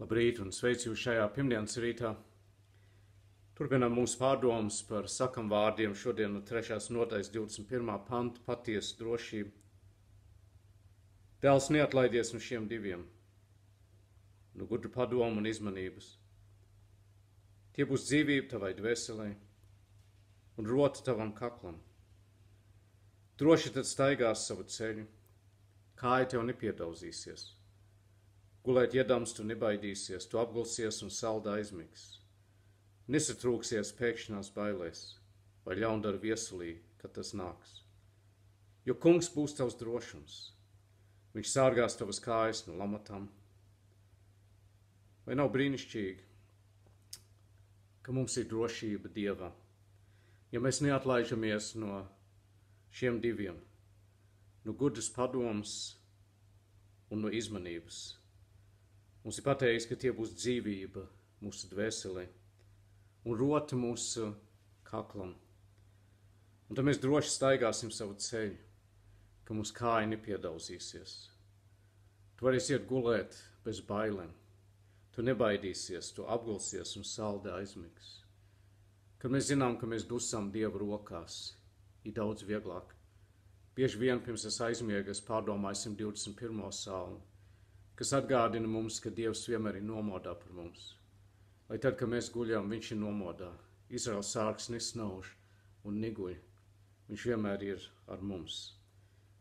Labrīt un sveicu jūs šajā pirmdienas rītā. Turpinām mūsu pārdomas par sakam vārdiem šodien no 3. notais 21. panta patiesu drošību. Dēls neatlaidies no šiem diviem, no gudra padomu un izmanības. Tie būs dzīvība tavai dvēselē un rota tavam kaklam. Droši tad staigās savu ceļu, kāja tev nepiedauzīsies. Gulēt iedams, tu nebaidīsies, tu apgulsies un saldā aizmigs. Nesatrūksies pēkšņās bailēs vai ļaundara viesulī, kad tas nāks. Jo kungs būs tavs drošums, viņš sārgās tavas kājas no lamatām. Vai nav brīnišķīgi, ka mums ir drošība Dievā, ja mēs neatlaižamies no šiem diviem, no gudras padomas un no izmanības? Mums ir pateikts, ka tie būs dzīvība mūsu dvēselē un rota mūsu kaklam. Un tad mēs droši staigāsim savu ceļu, ka mūsu kāja nepiedauzīsies. Tu varēsi iet gulēt bez bailēm. Tu nebaidīsies, tu apgulsies un saldā aizmigs. Kad mēs zinām, ka mēs dusam Dieva rokās, ir daudz vieglāk. Bieži vien pirms es aizmiegu, es pārdomāju 121. salmu kas atgādina mums, ka Dievs vienmēr ir nomodā par mums. Lai tad, kad mēs guļam, Viņš ir nomodā. Izraels sārks nesnauž un neguļ. Viņš vienmēr ir ar mums.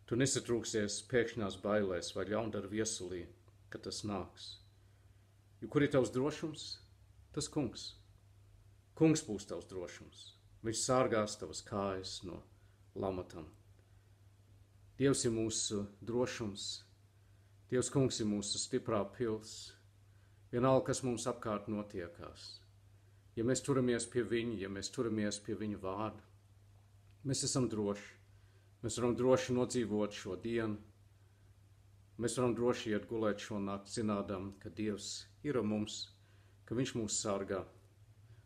Tu nesatrūksies pēkšņās bailēs vai ļaundara viesulī, kad tas nāks. Jo kur ir tavs drošums? Tas kungs. Kungs būs tavs drošums. Viņš sārgās tavas kājas no lamatām. Dievs ir mūsu drošums, Dievs kungs ir mūsu stiprā pils, vienalga, kas mums apkārt notiekās. Ja mēs turamies pie viņa, ja mēs turamies pie viņa vārda, mēs esam droši. Mēs varam droši nodzīvot šo dienu. Mēs varam droši iet gulēt šo nakti, zinādam, ka Dievs ir ar mums, ka Viņš mūs sargā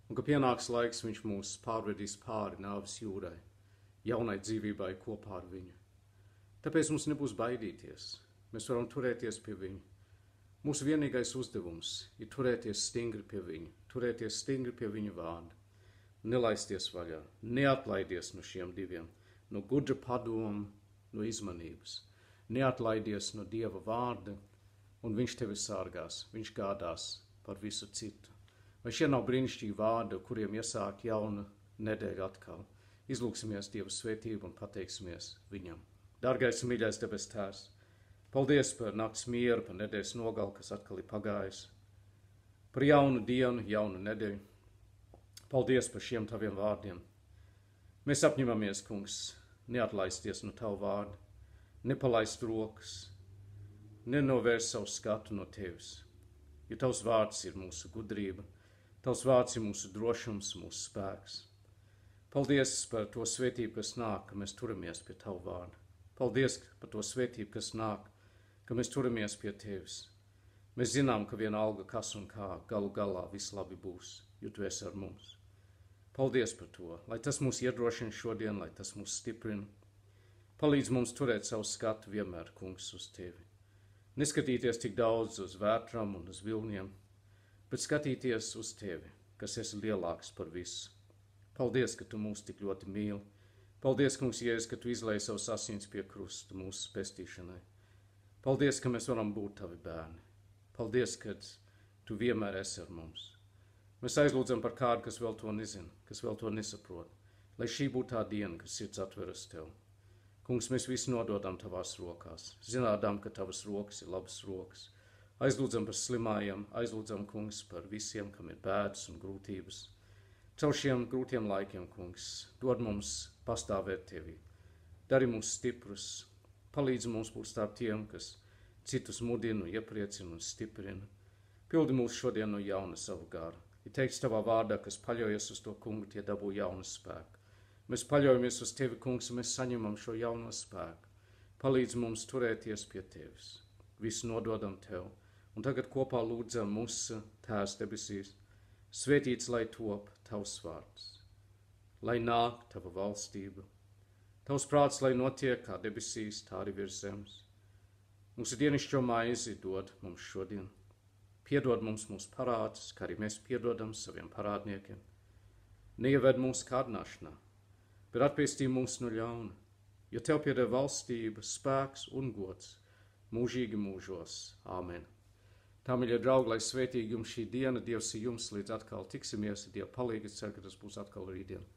un ka pienāks laiks Viņš mūs pārvedīs pāri nāves jūrai, jaunai dzīvībai kopā ar viņu. Tāpēc mums nebūs baidīties. Mēs varam turēties pie viņa. Mūsu vienīgais uzdevums ir turēties stingri pie viņa, turēties stingri pie viņa vārda, nelaisties vaļā, neatlaidies no šiem diviem, no gudra padoma, no izmanības, neatlaidies no dieva vārda, un viņš tevi sārgās, viņš gādās par visu citu. Vai šie nav brīnišķīgi vārdi, kuriem iesāk jauna nedēļa atkal? Izlūksimies Dieva svētību un pateiksimies viņam. Dargais un mīļais debes tēvs! Paldies par nakts mieru, par nedēļas nogali, kas atkal ir pagājis, par jaunu dienu, jaunu nedēļu. Paldies par šiem taviem vārdiem. Mēs apņemamies, kungs, neatlaisties no tavu vārdu, nepalaist rokas, nenovērst savu skatu no tevis, jo tavs vārds ir mūsu gudrība, tavs vārds ir mūsu drošums, mūsu spēks. Paldies par to svētību, kas nāk, ka mēs turamies pie tavu vārdu. Paldies par to svētību, kas nāk, ka mēs turamies pie tevis. Mēs zinām, ka vienalga kas un kā galu galā viss labi būs, jo tu esi ar mums. Paldies par to, lai tas mūs iedrošina šodien, lai tas mūs stiprina. Palīdz mums turēt savu skatu vienmēr, kungs, uz tevi. Neskatīties tik daudz uz vētram un uz vilniem, bet skatīties uz tevi, kas esi lielāks par visu. Paldies, ka tu mūs tik ļoti mīli. Paldies, kungs, Jēzus, ka tu izlēji savus asins pie krusta mūsu pestīšanai. Paldies, ka mēs varam būt tavi bērni. Paldies, ka tu vienmēr esi ar mums. Mēs aizlūdzam par kādu, kas vēl to nezina, kas vēl to nesaprot. Lai šī būtu tā diena, kas sirds atveras tev. Kungs, mēs visi nododam tavās rokās, zinādām, ka tavas rokas ir labas rokas. Aizlūdzam par slimājiem, aizlūdzam, kungs, par visiem, kam ir bēdas un grūtības. Caur šiem grūtiem laikiem, kungs, dod mums pastāvēt tevī. Dari mūs stiprus, Palīdzi mums būt starp tiem, kas citus mudina, iepriecina un stiprina. Pildi mūs šodien no jauna savu garu. Ir teikts tavā vārdā, kas paļaujas uz to kungu, tie dabū jaunu spēku. Mēs paļaujamies uz tevi, kungs, un mēs saņemam šo jauno spēku. Palīdz mums turēties pie tevis. Visu nododam tev. Un tagad kopā lūdzam mūsu tēvs debesīs. Svētīts, lai top tavs vārds, lai nāk tava valstība Tavs prāts, lai notiek kā debesīs, tā arī virs zemes. Mums ir dienišķo maizi dod mums šodien. Piedod mums mūsu parādus, kā arī mēs piedodam saviem parādniekiem. Neieved mūsu kārdināšanā, bet atpestī mūs no ļauna, jo Tev pieder valstība, spēks un gods mūžīgi mūžos. Āmen! Tā, mīļie draugi, lai svētīgi jums šī diena, Dievs ir jums, līdz atkal tiksimies, Dieva palīdzību, ceru, ka tas būs atkal rītdien.